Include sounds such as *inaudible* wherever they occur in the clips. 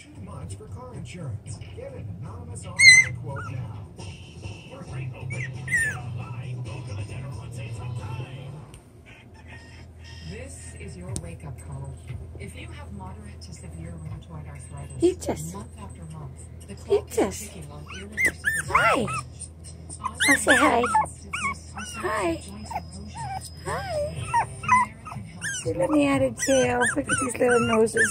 too much for car insurance. Get an anonymous online quote now. For free open, get online. Go to the general and save some time. This is your wake up call. If you have moderate to severe rheumatoid arthritis, Peaches. month after month, the clock Peaches. is ticking on irreversible Hi. I'll say hi. Hi. Hi. Hi. Let me add a tail. Look at these little noses.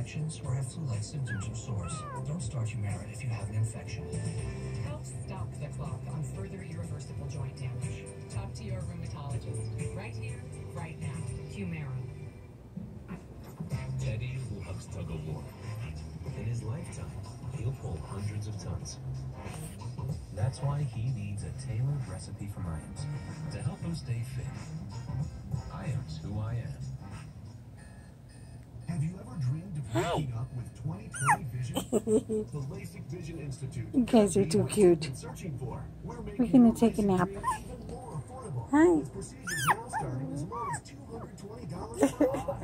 infections, or have flu-like symptoms or sores. Don't start Humira if you have an infection. Help stop the clock on further irreversible joint damage. Talk to your rheumatologist right here, right now. Humira. Teddy loves tug of war. In his lifetime, he'll pull hundreds of tons. That's why he needs a tailored recipe from Iams to help him stay fit. Iams who I am. Have you ever dreamed of waking up with 20/20 vision? *laughs* the LASIK Vision Institute. You guys are too cute. We're, gonna take a nap. Hi.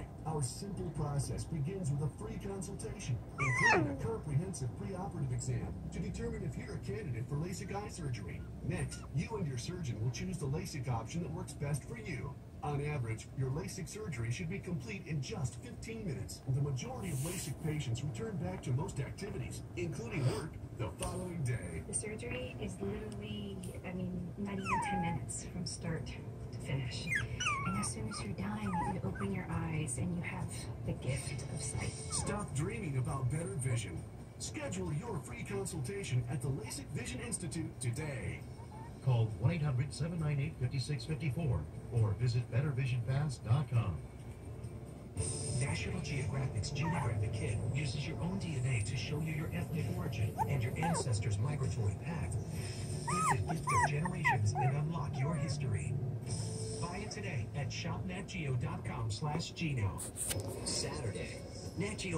*laughs* With procedures now starting as low as $220 per eye. Our simple process begins with a free consultation, including a hmm. comprehensive preoperative exam to determine if you're a candidate for LASIK eye surgery. Next, you and your surgeon will choose the LASIK option that works best for you. On average, your LASIK surgery should be complete in just 15 minutes. The majority of LASIK patients return back to most activities, including work, the following day. The surgery is literally, I mean, not even 10 minutes from start to finish. And as soon as you're done, you open your eyes and you have the gift of sight. Stop dreaming about better vision. Schedule your free consultation at the LASIK Vision Institute today. Call 1 800 798 5654 or visit bettervisionpass.com. National Geographic's Genographic Kit uses your own DNA to show you your ethnic origin and your ancestors' migratory path. Visit Gift of Generations and unlock your history. Today at shopnatgeo.com slash Geno. Saturday, Nat Geo